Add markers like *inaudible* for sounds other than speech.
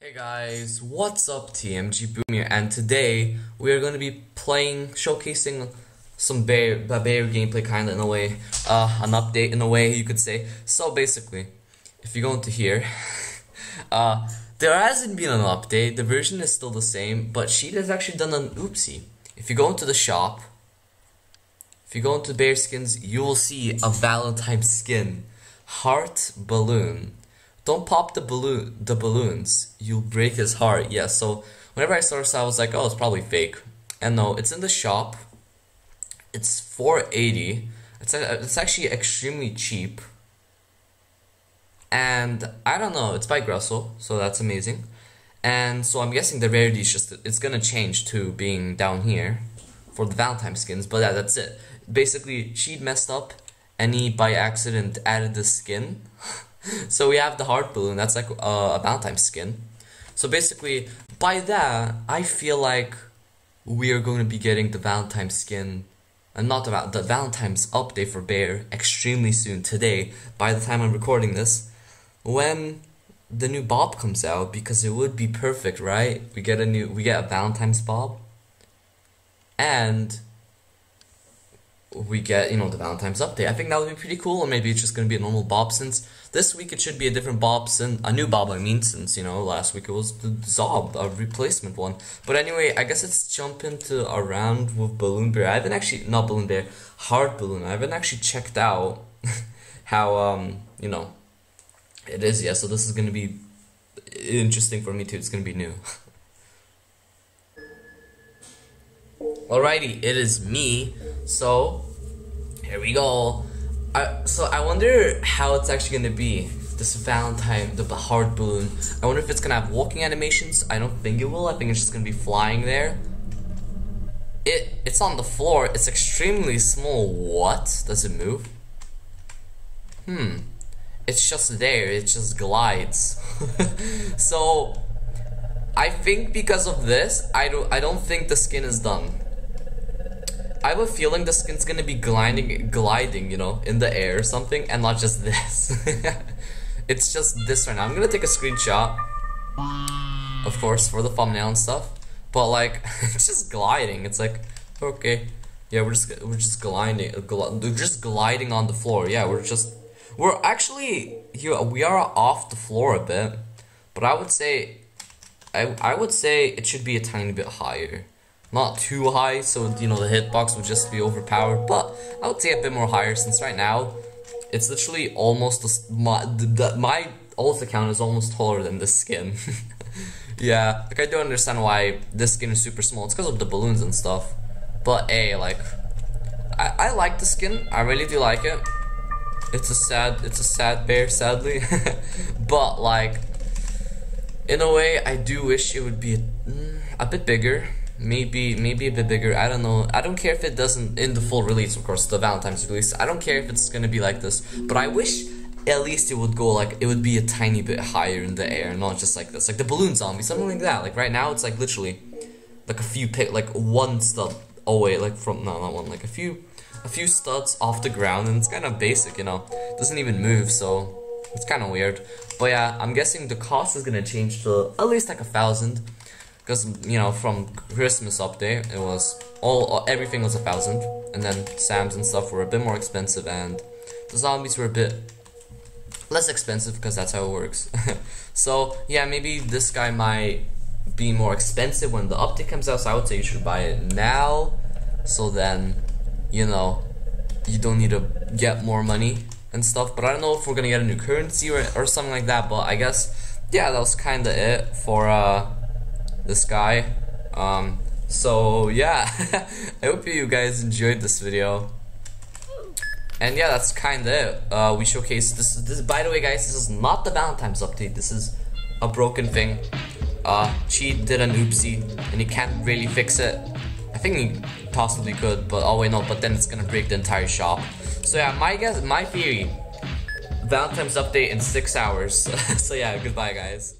Hey guys, what's up TMG Boom here, and today we are going to be playing, showcasing some bear, bear gameplay kinda in a way, uh, an update in a way you could say. So basically, if you go into here, *laughs* uh, there hasn't been an update, the version is still the same, but she has actually done an oopsie. If you go into the shop, if you go into bear skins, you will see a Valentine skin, heart balloon. Don't pop the balloon, the balloons. You'll break his heart. Yeah. So whenever I saw this, I was like, oh, it's probably fake. And no, it's in the shop. It's 480. It's it's actually extremely cheap. And I don't know. It's by Grussel, so that's amazing. And so I'm guessing the rarity is just it's gonna change to being down here for the Valentine skins. But yeah, that's it. Basically, she messed up, and he by accident added the skin. *laughs* *laughs* so we have the heart balloon. That's like uh, a Valentine skin. So basically, by that, I feel like we are going to be getting the Valentine skin, and not the, the Valentine's update for Bear extremely soon today. By the time I'm recording this, when the new Bob comes out, because it would be perfect, right? We get a new, we get a Valentine's Bob, and we get, you know, the Valentine's update. I think that would be pretty cool, or maybe it's just gonna be a normal Bob since this week it should be a different Bob since a new Bob I mean since, you know, last week it was the Zob, a replacement one. But anyway, I guess let's jump into a round with Balloon Bear. I haven't actually not Balloon Bear, Heart Balloon. I haven't actually checked out *laughs* how um, you know, it is, yeah, so this is gonna be interesting for me too. It's gonna be new. *laughs* Alrighty, it is me. So, here we go. I, so I wonder how it's actually gonna be. This Valentine, the heart balloon. I wonder if it's gonna have walking animations. I don't think it will. I think it's just gonna be flying there. It it's on the floor. It's extremely small. What? Does it move? Hmm. It's just there. It just glides. *laughs* so I think because of this, I don't I don't think the skin is done. I have a feeling the skin's gonna be gliding, gliding, you know, in the air or something, and not just *laughs* this. it's just this right now. I'm gonna take a screenshot, of course, for the thumbnail and stuff. But like, *laughs* it's just gliding. It's like, okay, yeah, we're just we're just gliding, gl we're just gliding on the floor. Yeah, we're just we're actually here. We are off the floor a bit, but I would say, I I would say it should be a tiny bit higher not too high, so you know the hitbox would just be overpowered. But I would say a bit more higher since right now it's literally almost the, my the, my ult account is almost taller than this skin. *laughs* yeah, like I don't understand why this skin is super small. It's because of the balloons and stuff. But a like, I I like the skin. I really do like it. It's a sad it's a sad bear, sadly. *laughs* but like, in a way, I do wish it would be a, mm, a bit bigger maybe maybe a bit bigger. I don't know. I don't care if it doesn't in the full release of course the valentine's release. I don't care if it's gonna be like this but i wish at least it would go like it would be a tiny bit higher in the air not just like this. Like the balloon zombie something like that. Like right now it's like literally like a few pick like one stud away like from no not one like a few a few studs off the ground and it's kind of basic you know? Doesn't even move so it's kind of weird. But yeah i'm guessing the cost is gonna change to at least like a thousand because you know from Christmas update it was all everything was a thousand. And then Sam's and stuff were a bit more expensive and the zombies were a bit less expensive because that's how it works. *laughs* So yeah maybe this guy might be more expensive when the update comes out so I would say you should buy it now. So then you know you don't need to get more money and stuff. But I don't know if we're gonna get a new currency or, or something like that but I guess yeah that was kinda it for uh this guy. Um, so yeah, *laughs* I hope you guys enjoyed this video. And yeah, that's kinda it. Uh, we showcased this, this. By the way, guys, this is not the Valentine's update. This is a broken thing. Uh, Cheat did an oopsie, and he can't really fix it. I think he possibly could, but oh wait, no. But then it's gonna break the entire shop. So yeah, my guess, my theory. Valentine's update in six hours. *laughs* so yeah, goodbye, guys.